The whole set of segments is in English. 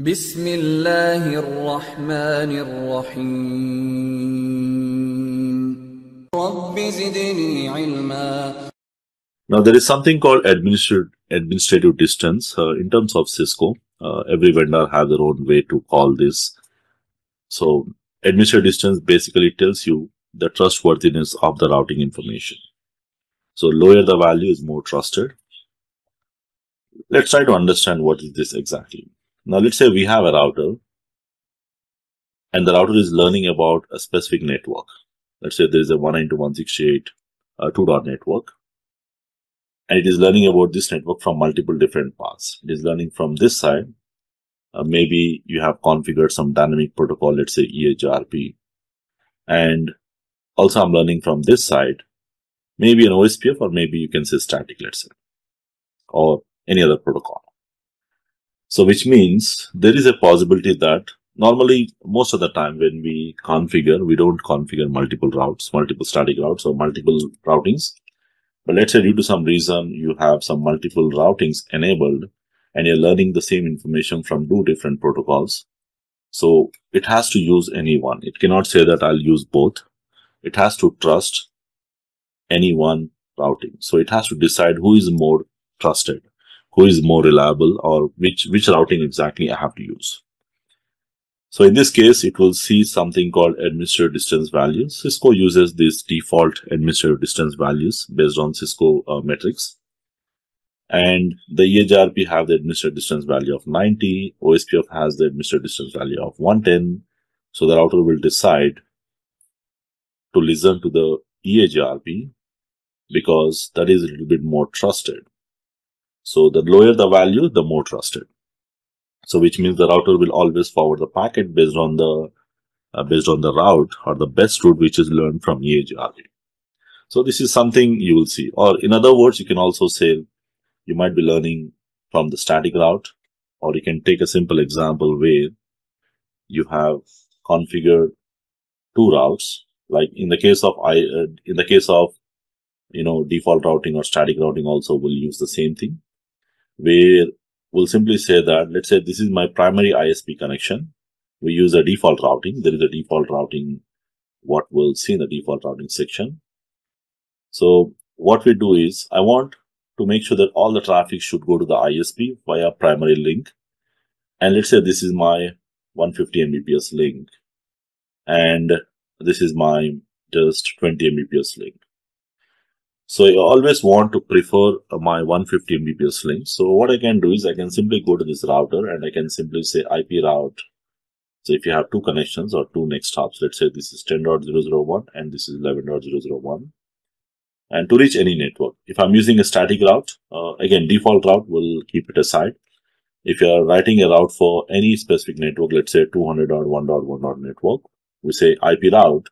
بسم الله الرحمن الرحيم رب زدني علما Now there is something called administrative administrative distance uh, in terms of Cisco. Uh, every vendor has their own way to call this. So administrative distance basically tells you the trustworthiness of the routing information. So lower the value is more trusted. Let's try to understand what is this exactly. Now let's say we have a router and the router is learning about a specific network. Let's say there is a 192.168 uh, 2 dot network and it is learning about this network from multiple different paths. It is learning from this side. Uh, maybe you have configured some dynamic protocol, let's say EIGRP. And also I'm learning from this side, maybe an OSPF or maybe you can say static, let's say, or any other protocol. So which means there is a possibility that normally most of the time when we configure, we don't configure multiple routes, multiple static routes or multiple routings. But let's say due to some reason you have some multiple routings enabled and you're learning the same information from two different protocols. So it has to use any one. It cannot say that I'll use both. It has to trust any one routing. So it has to decide who is more trusted who is more reliable or which, which routing exactly I have to use. So in this case, it will see something called administrative distance values. Cisco uses these default administrative distance values based on Cisco uh, metrics. And the EIGRP have the administrative distance value of 90. OSPF has the administrative distance value of 110. So the router will decide to listen to the EIGRP because that is a little bit more trusted. So the lower the value, the more trusted. So which means the router will always forward the packet based on the uh, based on the route or the best route which is learned from EIGRP. So this is something you will see. Or in other words, you can also say you might be learning from the static route, or you can take a simple example where you have configured two routes. Like in the case of I, uh, in the case of you know default routing or static routing, also will use the same thing where we'll simply say that, let's say this is my primary ISP connection. We use a default routing. There is a default routing, what we'll see in the default routing section. So what we do is I want to make sure that all the traffic should go to the ISP via primary link. And let's say this is my 150 Mbps link and this is my just 20 Mbps link. So I always want to prefer my 150 Mbps link. So what I can do is I can simply go to this router and I can simply say IP route. So if you have two connections or two next hops, let's say this is 10.001 and this is 11.001. And to reach any network, if I'm using a static route, uh, again, default route will keep it aside. If you are writing a route for any specific network, let's say 200.1.1. network, we say IP route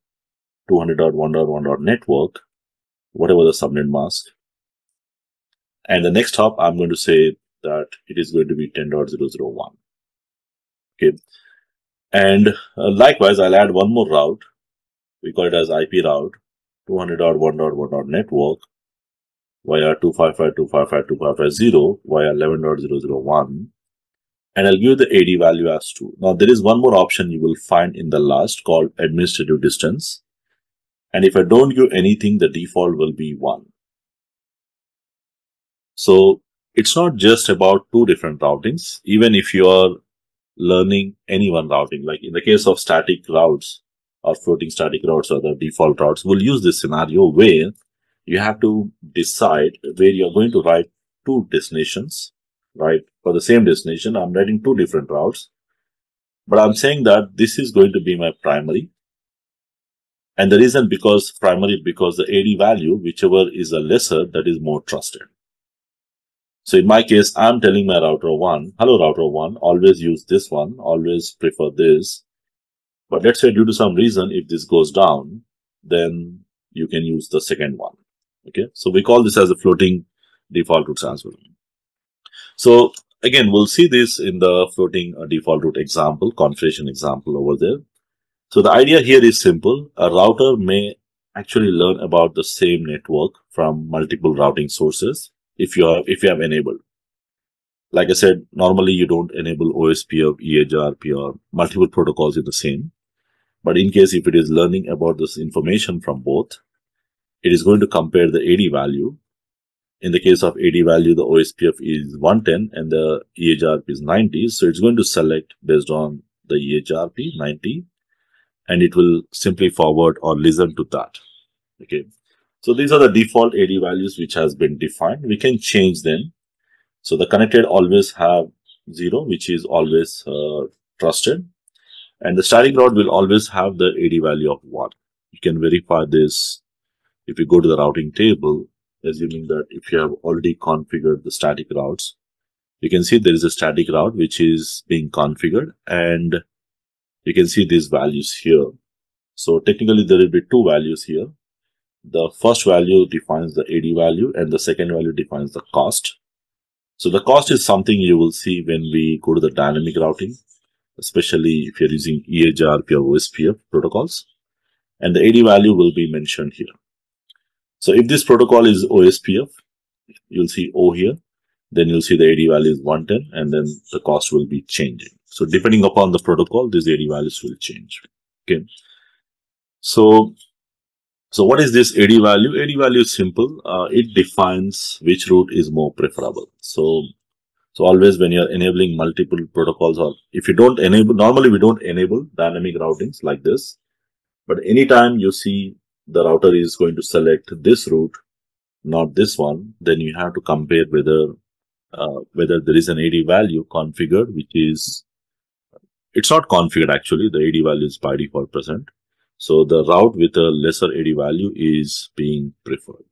200.1.1. whatever the subnet mask. And the next hop, I'm going to say that it is going to be 10.001. Okay. And uh, likewise, I'll add one more route. We call it as IP route 200.1.1. network via 255.255.255.0 via 11.001. And I'll give the AD value as 2. Now, there is one more option you will find in the last called administrative distance. And if I don't give anything, the default will be one. So it's not just about two different routings. Even if you are learning any one routing, like in the case of static routes or floating static routes or the default routes, we'll use this scenario where you have to decide where you're going to write two destinations, right? For the same destination, I'm writing two different routes, but I'm saying that this is going to be my primary and the reason because primarily because the AD value, whichever is a lesser, that is more trusted. So in my case, I'm telling my router one, hello router one, always use this one, always prefer this. But let's say due to some reason, if this goes down, then you can use the second one. Okay. So we call this as a floating default route well. So again, we'll see this in the floating uh, default route example, configuration example over there. So the idea here is simple. A router may actually learn about the same network from multiple routing sources if you have, if you have enabled. like I said, normally you don't enable OSPF, EIGRP or multiple protocols in the same. But in case if it is learning about this information from both, it is going to compare the AD value. In the case of AD value, the OSPF is 110 and the EIGRP is 90. So it's going to select based on the EIGRP 90 and it will simply forward or listen to that. Okay. So these are the default AD values which has been defined. We can change them. So the connected always have zero, which is always uh, trusted. And the static route will always have the AD value of one. You can verify this if you go to the routing table, assuming that if you have already configured the static routes, you can see there is a static route which is being configured and you can see these values here. So technically there will be two values here. The first value defines the AD value and the second value defines the cost. So the cost is something you will see when we go to the dynamic routing, especially if you're using EIGRP or OSPF protocols. And the AD value will be mentioned here. So if this protocol is OSPF, you'll see O here. Then you'll see the AD value is 110 and then the cost will be changing. So depending upon the protocol, these AD values will change. Okay. So, so what is this AD value? AD value is simple. Uh, it defines which route is more preferable. So, so always when you're enabling multiple protocols or if you don't enable, normally we don't enable dynamic routings like this. But anytime you see the router is going to select this route, not this one, then you have to compare whether uh, whether there is an AD value configured, which is it's not configured actually. The AD value is by default present. So the route with a lesser AD value is being preferred.